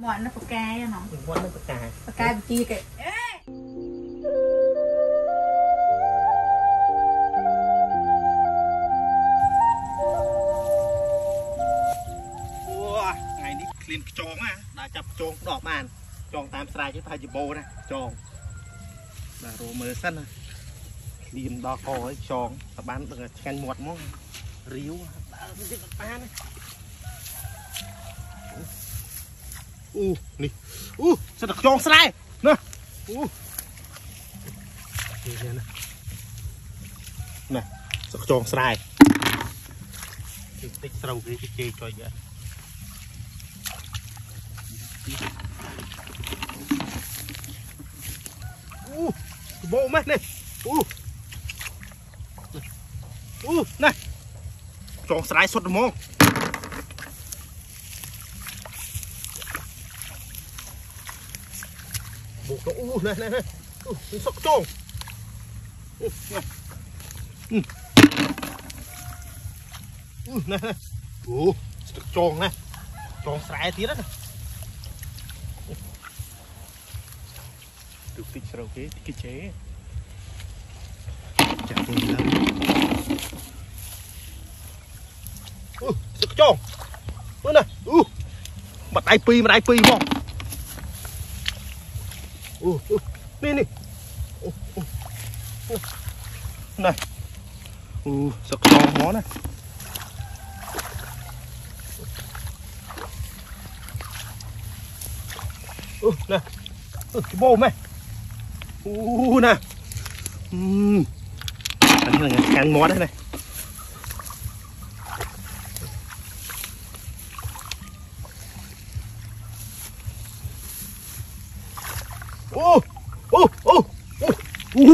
មាត់នៅប្រកាយហ្នឹងមាត់នឹងប្រកាប្រកាយវិជាគេអេអូថ្ងៃនេះក្លៀនខ្ចងណាដាក់ចាប់ខ្ចងដកបានខ្ចងតាមស្រែគេថាជាបោណាខ្ចងបាទរមើលសិនណាក្លៀនដល់កហើយខ្ចងតែបានដឹងតែឆ្ងាញ់មាត់ហ្មងរាវដើរទៅទៀតបានណា អូនេះអូសិតតែខ្ចងស្រែណាអូនេះណាណាសិតខ្ចងស្រែតិចតិចស្រូវគេគេជេរចុយយ៉ាអូបោម៉េះនេះអូអូណែចងស្រែសុទ្ធហ្មង បោកទៅអូណែណែណែអូនេះសុកចងអូណែអូណែណែអូស្ទឹកចងណែចងស្រែទៀតណាទូតិចស្រូវគេគេចេចាក់ពុនឡើងអូស្ទឹកចងអូណែអូម្ដាយពីរម្ដាយពីរមក អូអូនេះនេះអូអូណែអូស្ទឹកចងមកណា ừ, nè ừ, cái bồ mày u nè uhm. anh là ngàn món đấy này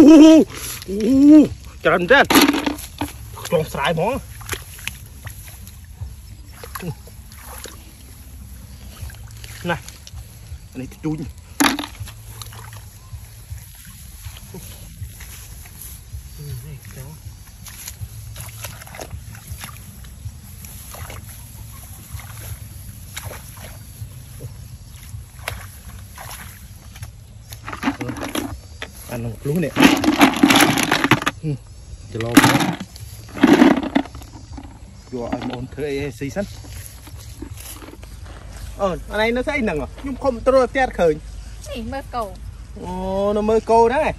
ô ô ô trần trần trong sải món nè នេះជូញអាននឹ ងខ្លួននេះច្រឡំយកឲ្យមកអូនធ្វើអីឲ្យស៊ីសិនអូនអានេះនៅស្អីហ្នឹងខ្ញុំខំត្រួតផ្ទះឃើញនេះមើលកោអូនៅមើលគោហ្នឹងឯង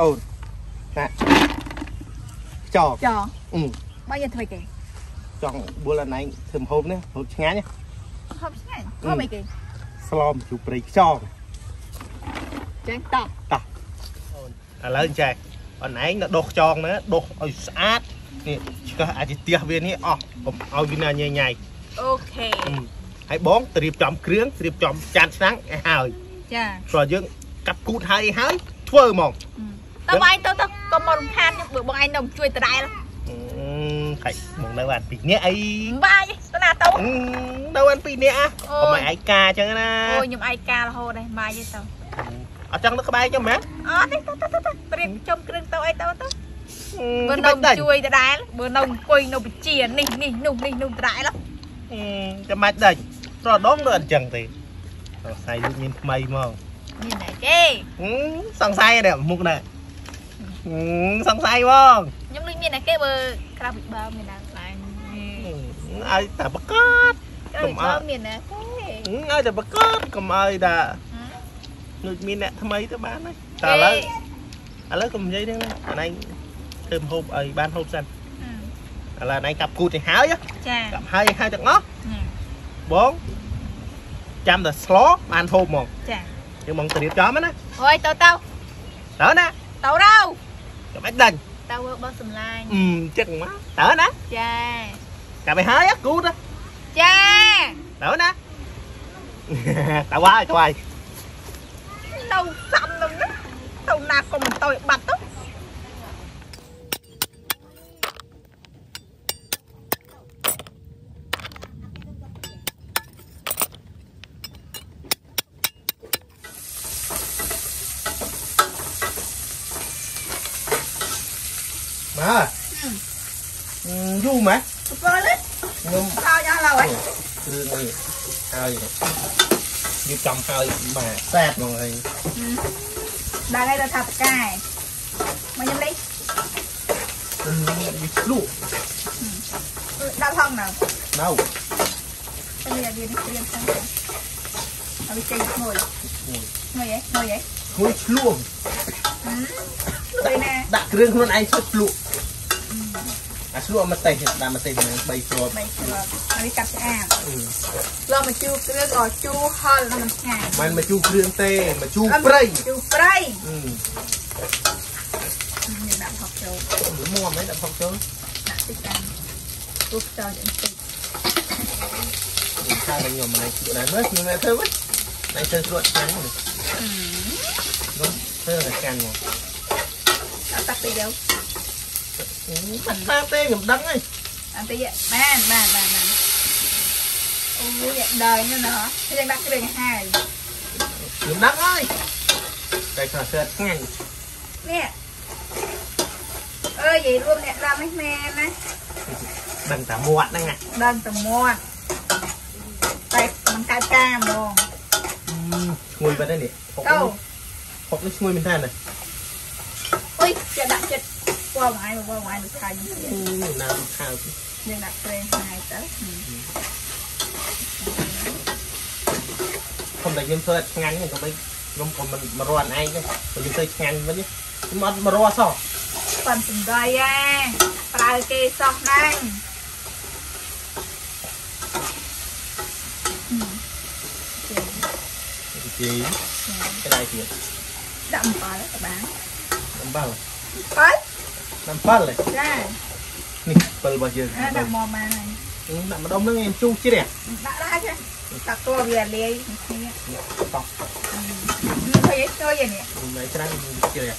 អូនណាចោចងអឺបើយើងធ្វើគេចង់បុលអណៃធ្វើម្ហូបនេះហូបឆ្ងាញ់ណាហូបឆ្ងាញ់ហូបអីគេស្លមជូរព្រៃខ្ចងចឹងតោះ ឥឡូវចែកអនឯងនៅដុសខ្ចងហ្នឹងដុសឲ្យស្អាតនេះឆ្កឹះអាចផ្ទះវានេះអស់កុំឲ្យវាណាញ៉ៃញ៉ៃអូខេហើយបងត្រៀបចំគ្រឿងត្រៀបចំចានឆ្នាំងឲ្យហើយចាព្រោះយើងកាត់គូតហើយហើយធ្វើហ្មងតើបងឯងទៅទៅកុំមករំខានខ្ញុំបើបងឯងនៅជួយដដែលអឺខាច់មកនៅបានពីរនាក់អីបាយទៅណាទៅអឺនៅបានពីរនាក់អូកុំឲ្យឯកាអញ្ចឹងណាអូខ្ញុំឯការរហូតដែរបាយទេទៅ អត់ចង់នៅក្បែរចឹងមែនអត់ទេទៅទៅទៅត្រៀមចំគ្រឿងទៅអីទៅទៅបើនៅនៅជួយដដែលបើនៅអង្គុយនៅបជានេះនេះនោះនេះនោះដដែលចាំបាច់ដាច់ត្រដងនៅអត់ចឹងទេសង្ស័យលោកមានថ្មីមកមានតែគេហឹមសង្ស័យនេះមុខណាហឹមសង្ស័យបងខ្ញុំដូចមានតែគេបើក្រៅពីបើមានតែខ្លាញ់ឲ្យតែបកតក្រៅពីបើមានតែគេហឹមឲ្យតែបកតកុំឲ្យតែ ដូចមានអ្នកថ្មីទៅបានហើយតែឥឡូវឥឡូវកុំនិយាយហ្នឹងណាអាណៃធ្វើម្ហូបឲ្យបានហូបសិនឥឡូវអាណៃកាប់គូតទៅហើយចាកាប់ហើយហើយទាំងអស់បងចាំតែស្លបានហូបហ្មងចាយើងមកត្រៀបចំណាអូយទៅទៅតើណាទៅទៅចាំបាច់ដាច់ទៅមើលបើសម្លាញ់អឺចឹងមកតើណាចាកាប់ឲ្យហើយគូតចាតើណាតើហើយទៅហើយ នៅសំនឹងណាទៅណាកុំមិនទៅបាត់ទៅបាទយូរម៉េចបើលេខ្ញុំខោចអស់ឡើយគ្រឿងនេះហើយ វាចំហើយបាទសែតហ្មងអីដល់ហើយទៅថាបកាយមកខ្ញុំលេងវាឆ្លក់ដាក់ផងនៅនៅទៅវាវានេះព្រៀងចឹងទៅឲ្យចេញឈ្ងុយឈ្ងុយហ៎ឈ្ងុយហ៎គួយឆ្លក់ទៅណាដាក់គ្រឿងខ្លួនឯងឆ្លក់ឆ្លក់អាឆ្លក់មកតេះដាក់មកតេះហ្នឹង3គ្រាប់បីគ្រាប់ឲ្យកាត់ស្អាត អឺលមកជូរគ្រឿងក៏ជូរហល់ដល់មិនឆ្ងាញ់មិនមកជូរគ្រឿងទេមកជូរព្រៃជូរព្រៃអឺនេះដាក់ផកចូលមួមហ្នឹងដាក់ផុកចូលដាក់តិចតាមពុះចូលបន្តិចខាងខ្ញុំមិនជូរដែរមើលខ្ញុំធ្វើវិញតែធ្វើស្រួតឆ្ងាញ់ហ្នឹងខ្ញុំធ្វើតែឆ្ងាញ់មកដាក់តាក់តិចទៅមិនតាមទេខ្ញុំដឹងហើយអត់តិចបានបានបានបាន អូយដល់នេះណាហ៎យើងដាក់គ្រឿងហើយខ្ញុំដឹងហើយតែខ្លះធ្វើឆ្ងាញ់នេះអើយនិយាយរួមអ្នកដាំនេះមែនណាដឹងតែមាត់ហ្នឹងណាដល់តែមាត់តែមិនកើតការហ្មងឈ្ងុយបាត់ហើយនេះផុកទៅផុកនេះឈ្ងុយមែនតើណាអុយចេះដាក់ចិត្តពណ៌មួយពណ៌មួយទៅខាញ់ទៀតណាណាខាវយើងដាក់ប្រេងហើយទៅ ខ្ញុំតែខ្ញុំធ្វើអត់ឆ្ងាញ់ទេក៏បីខ្ញុំក៏មិនមករត់ឯងទេបើខ្ញុំធ្វើឆ្ងាញ់វិញខ្ញុំអត់មករត់សោះប៉ុនសំដីហ่าប្រើគេសោះណាស់ជីក្តៅទៀតដាក់អំបិលក៏បានអំបិលបើអំបិលហ៎ចានេះអំបិលរបស់យើងអាដាក់មកបានហើយ ដាក់ម្ដុំហ្នឹងខ្ញុំជូរជ្រះដាក់ដែរចាដាក់តួវាលាយគ្នាតោះឃើញជួយឯនេះមិនច្រើនជ្រះ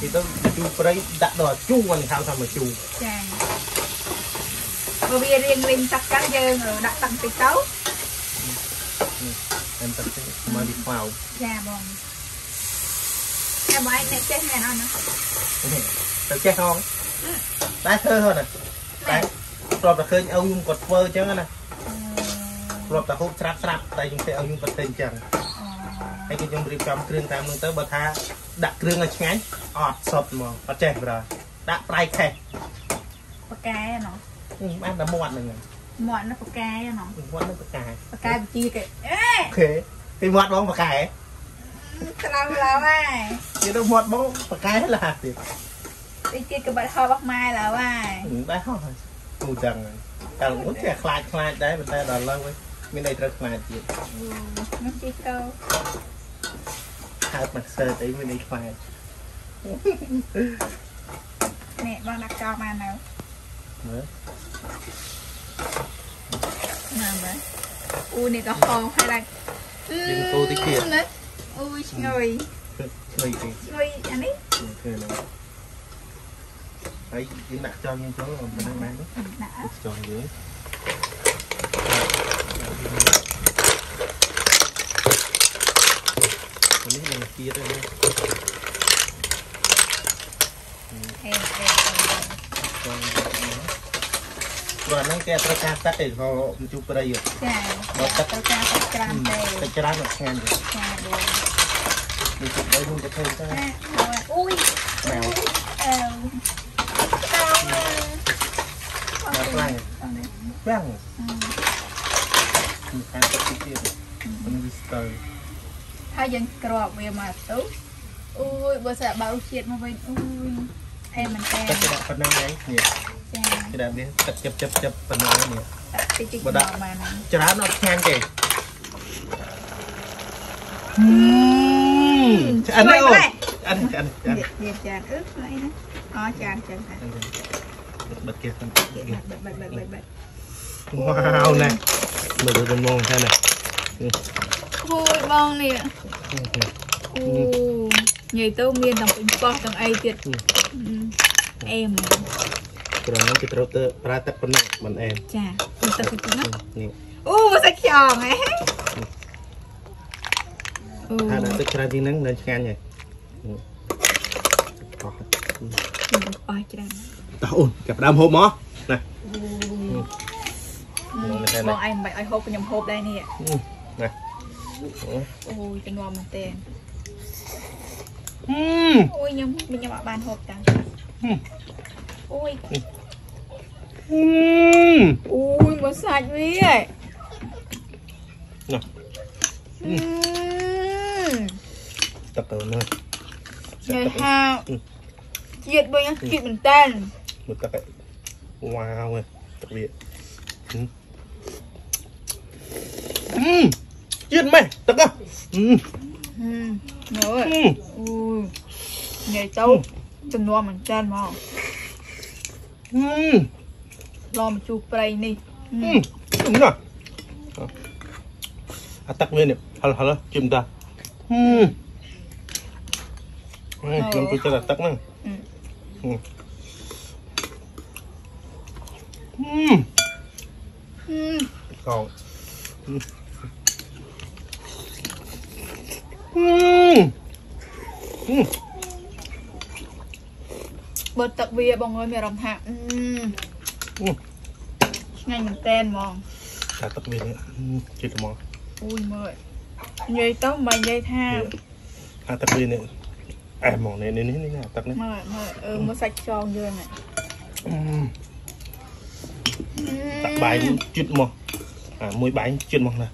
ទីទៅជូរព្រៃដាក់ដល់ជូរហ្នឹងហៅថាមកជូរចាបើវារៀងលេងទឹកចឹងយើងដាក់ទឹកតិចទៅតែទឹកមកវាខ្មៅចាបងតែបងឯងអ្នកចេះមែនអត់ណាទៅចេះហងតែធ្វើហ្នឹង ណាតែប្រាប់តែឃើញឪខ្ញុំគាត់ធ្វើអញ្ចឹងណាប្រាប់តែហូបស្រាប់ស្រាប់តែខ្ញុំទេឪខ្ញុំគាត់ធ្វើអញ្ចឹងហើយគឺខ្ញុំរៀបចំគ្រឿងតាមនោះទៅបើថាដាក់គ្រឿងឲ្យឆ្ងាញ់អត់សុទ្ធហ្មងអត់ចេះប្រាដាក់ប្រៃខេះបកែណោះបានតែមាត់ហ្នឹងមាត់នោះបកែណោះមាត់ហ្នឹងបកាយបកែវិជាគេអេអូខេពីមាត់បងបកាយខ្លាំងឡើយហើយទៀតទៅមាត់បងបកាយឡាទៀតតិចទៀតក៏បាត់ហោបអស់ម៉ែឡើយហើយដែរហោះ គូដឹងតែមុនចេះខ្លាចខ្លាចដែរប៉ុន្តែដល់ឡើងវិញមានអីត្រូវខ្លាចទៀតនោះជីកោហៅមកសើអីមានអីខ្លាចនេះបងដាក់ចោលបាននៅមើលណាមើលអូនេះក៏ហងហើយឡើងណាអូយឈ្ងុយឆ្នៃគេឈ្ងុយអានេះធ្វើហ្នឹង ហើយយើងដាក់ចំយើងចូលមិនដឹងបានទេដាក់ចង់យើងនេះនឹងទៀតទេអេអេអេចង់ព្រោះហ្នឹងគេត្រូវការទឹកឯងក៏មិនជុះព្រៃទេចាដល់ទឹកទៅការទឹកក្រាមទេទឹកច្រើនអត់ឆ្ងាញ់ទេចាបងនេះទឹកដីខ្ញុំទៅធ្វើទៅអូយម៉ែវអឺដល់ ដល់ខ្លាំងខ្លាំងមិនខានទឹកទៀតមិនវាស្ទើរហើយយើងក្របវាមកទៅអូយបើស្អាតបើរសជាតិមកវិញអូយអែមមែនតើទឹកគេដាក់ប៉ុណ្ណឹងហើយនេះចាគេដាក់វាទឹកចិបចិបចិបប៉ុណ្ណឹងនេះដាក់តិចតិចមកបានហើយច្រើនអត់ឆ្ងាញ់ទេឆ្អិនទេអូឆ្អិនឆ្អិនឆ្អិនវាចានអឺស្អីណាអូចានចានចាន បិទគេទៅបិទបិទបិទបិទបិទបិទវ៉ាវណាមើលទៅមងថាណាអូយបងនេះអូនិយាយទៅមានទាំងពេញប៉ោះទាំងអីទៀតអែមព្រោះហ្នឹងគេត្រូវទៅប្រើទឹកប៉ុណ្ណឹងមិនអែមចាទឹកតិចណានេះអូមកសាច់ខ្យងហ៎អូថាដាក់ទឹកច្រើនជាងហ្នឹងនៅឆ្ងាញ់ហើយអស់អស់ច្រើន តោះអូនចាប់ដើមហូបមកណាបងឯងមិនបាច់ឲ្យហូបខ្ញុំហូបដែរនេះណាអូយទៅនាំមែនទេអូយខ្ញុំខ្ញុំអត់បានហូបតាំងអូយអូយមកសាច់វាណាទឹកទៅណាញ៉ាំហាជាតិបងជាតិមែនតើ មើលទឹកឯងវ៉ាវទឹកវាអឺជាតិម៉េះទឹកអឺហឹមមើលអឺអូយញ៉ៃទៅចំនួនមែនតើមកអឺឡមកជូរប្រៃនេះអឺណាអា Mm. Mm. Cold. Mm. Mm. បើទឹកវាបងអើយមានអារម្មណ៍ថាឆ្ងាញ់មែនតែនហ្មងតែទឹកវានេះជាតិហ្មងអូយមើលនិយាយទៅមិននិយាយថាអាទឹកវានេះអេហ្មងនេះនេះនេះទឹកនេះមើលមើលអឺមើលសាច់ខ្យងយើងហ្នឹង បាយជិតមកអាមួយបាយជិតមកណា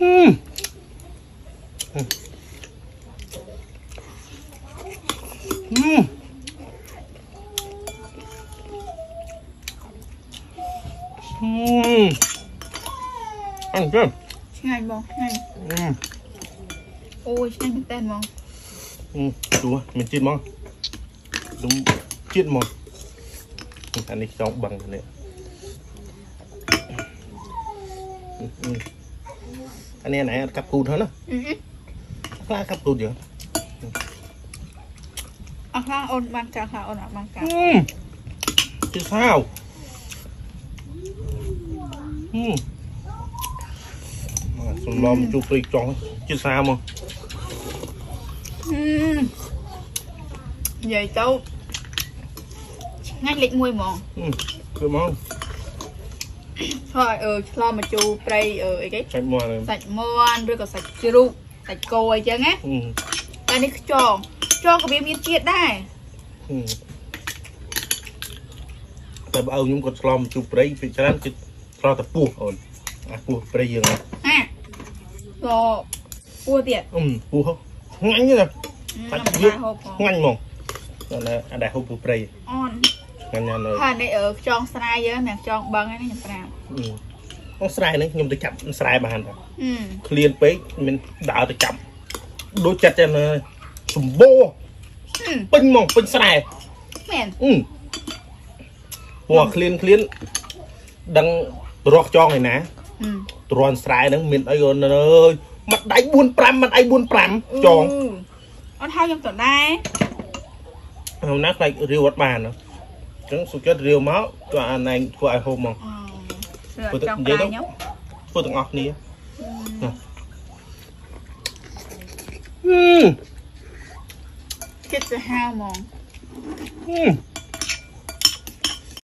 អឺអឺអញ្ចឹងឆ្ងាញ់បងឆ្ងាញ់អូយឆ្ងាញ់មែនតើហ្មងទោះមានជាតិហ្មងលំជាតិហ្មងអានេះចង់បឹងនេះ อันนี้ไหนกับกูเท่านะคลากับกูเดี๋ยวอาคลาอนบางกาคลาอนบางกาอืมคือข้าวอืมสมลอมจุกติกจองจิตซามั้งอืมใหญ่เจ้า ngay lịch mùi mòn ừ, mòn ហើយអឺឆ្លងមកជូរប្រៃអឺអីគេចាច់មកហ្នឹងសាច់មាន់ឬក៏សាច់ជ្រូកសាច់គោអីចឹងណាអឺតែនេះខ្យងខ្យងក៏វាមានជាតិដែរអឺតែបើខ្ញុំគាត់ឆ្លំជួបព្រៃពីច្រើនគឺឆ្លតែពោះអូនអាពោះព្រៃយើងហ្នឹងហាក៏ពោះទៀតអឺពោះឆ្ងាញ់ណាស់ខ្ញុំមិនបានហូបផងឆ្ងាញ់ហ្មងអានេះអាដែលហូបពោះព្រៃអន ឆ្ងាញ់ណាស់នៅហើយនេះអឺខ្យងស្រែយើងមិនខ្យងបឹងទេណាខ្ញុំប្រាប់អឺអូស្រែហ្នឹងខ្ញុំទៅចាប់ស្រែបានតាហឹមឃ្លានពេកមានដើរទៅចាប់ដូចចិត្តចឹងហើយសម្បូរហឹមពេញហ្មងពេញស្រែមែនអឺពណ៌ឃ្លានឃ្លានដឹងរកចងឯណាហឹមទ្រាន់ស្រែហ្នឹងមានអីអូនអើយមកដៃ4 5មកដៃ4 5ចងអត់ហើយខ្ញុំទៅដែរ hôm nay phải riêu bắt bàn nữa trứng sụt chết riêu máu cho anh này của ai hôm mà អូធ្វើទឹកចង់និយាប្រាយទៅខ្ញុំ phơi từng ngọt nè ហឹម ừ ចិត្តសាហាវហ្មង ừ